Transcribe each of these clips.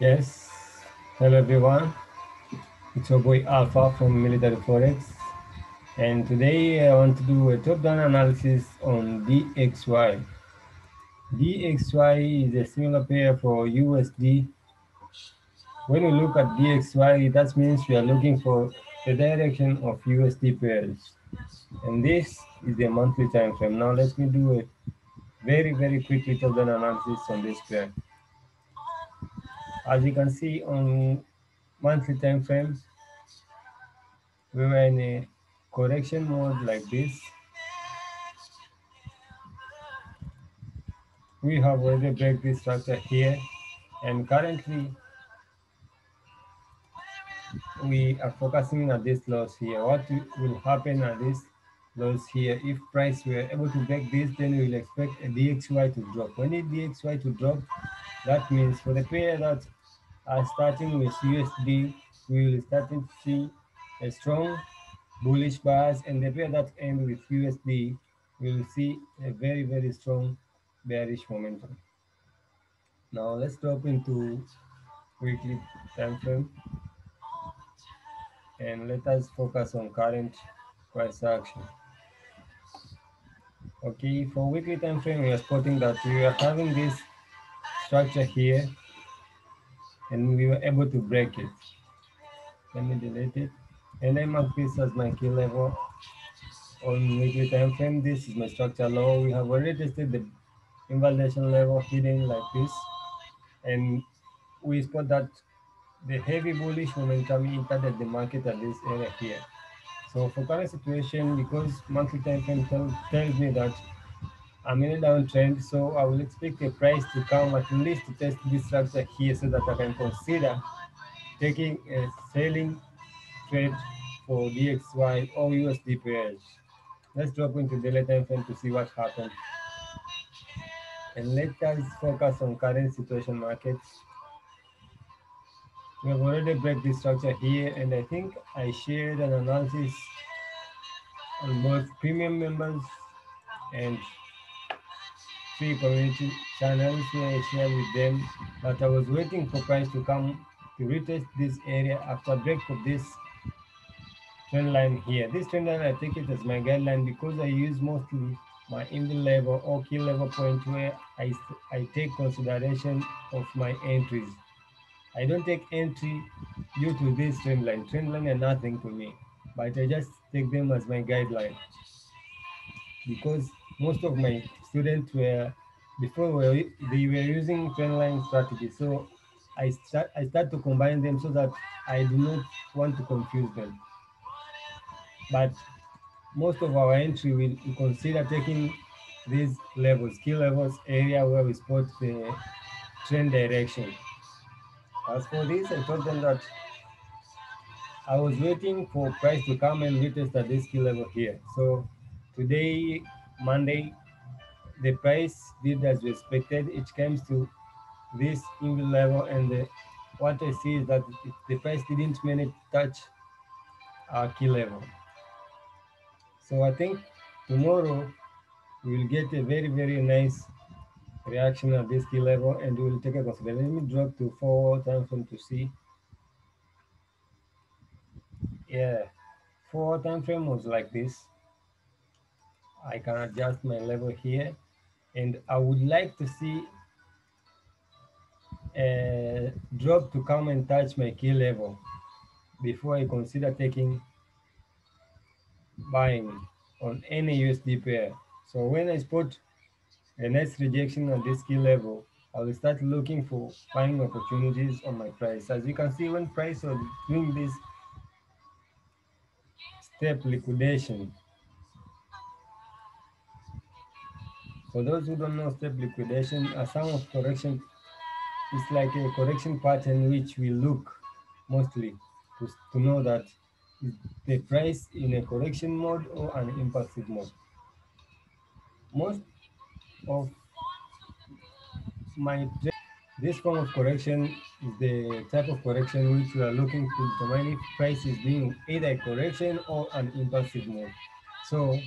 Yes. Hello, everyone. It's your boy Alpha from Military Forex. And today I want to do a top-down analysis on DXY. DXY is a similar pair for USD. When we look at DXY, that means we are looking for the direction of USD pairs. And this is the monthly time frame. Now let me do a very, very quick little down analysis on this pair. As you can see on monthly time frame, we were in a correction mode like this. We have already break this structure here and currently we are focusing at this loss here. What will happen at this loss here? If price were able to break this, then we will expect a DXY to drop. When a DXY to drop, that means for the pair that are starting with USD, we will start to see a strong bullish bias and the pair that end with USD, we will see a very, very strong bearish momentum. Now let's drop into weekly time frame and let us focus on current price action. Okay, for weekly time frame, we are spotting that we are having this structure here and we were able to break it. Let me delete it. And I mark this as my key level on weekly time frame. This is my structure low. We have already tested the invalidation level hidden like this. And we spot that the heavy bullish momentum entered the market at this area here. So for current situation, because monthly time frame tell, tells me that I'm in a downtrend, so I will expect the price to come at least to test this structure here so that I can consider taking a selling trade for DXY or USD pairs. Let's drop into the time frame to see what happens. And let us focus on current situation markets. We have already break this structure here, and I think I shared an analysis on both premium members and free community channels I share with them that I was waiting for price to come to retest this area after break of this trend line here. This trend line, I take it as my guideline because I use mostly my inval level or key level point where I, I take consideration of my entries. I don't take entry due to this trend line. Trend line are nothing to me, but I just take them as my guideline because most of my students were before were, they were using trend line strategy. So I start I start to combine them so that I do not want to confuse them. But most of our entry will consider taking these levels, key levels area where we spot the trend direction. As for this, I told them that I was waiting for price to come and retest at this key level here. So today, Monday, the price did as we expected. It comes to this level and the, what I see is that the price didn't manage to touch our key level. So I think tomorrow we will get a very, very nice reaction at this key level and we will take a consideration. Let me drop to four time frame to see. Yeah, four time frame was like this. I can adjust my level here and I would like to see a drop to come and touch my key level before I consider taking buying on any USD pair. So when I spot a nice rejection on this key level, I will start looking for buying opportunities on my price. As you can see, when price was doing this step liquidation, for those who don't know step liquidation, a sum of correction is like a correction pattern which we look mostly to, to know that the price in a correction mode or an impulsive mode. Most of my this form of correction is the type of correction which we are looking to determine if price is being either a correction or an impulsive mode. So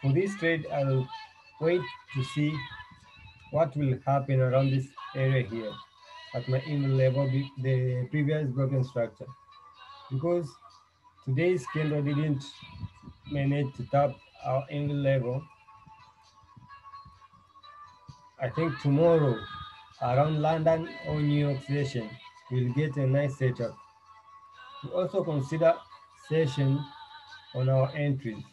for this trade, I'll wait to see what will happen around this area here. at my even level the previous broken structure because today's candle didn't manage to tap our angle level. I think tomorrow around London or New York session, we'll get a nice setup. We also consider session on our entries.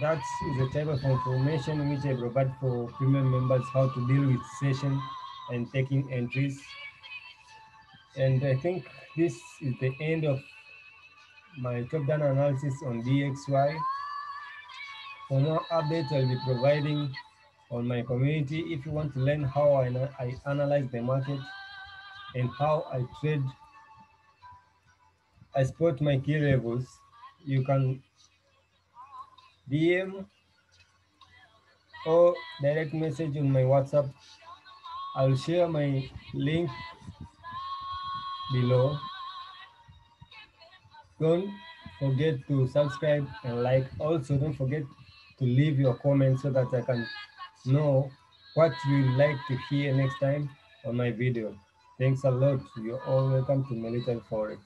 That is a type of information which I provide for premium members how to deal with session and taking entries. And I think this is the end of my top-down analysis on DXY. For more updates, I'll be providing on my community. If you want to learn how I, I analyze the market and how I trade, I spot my key levels, you can DM or direct message on my WhatsApp. I'll share my link below. Don't forget to subscribe and like. Also, don't forget to leave your comments so that I can know what you like to hear next time on my video. Thanks a lot. You're all welcome to Military Forex.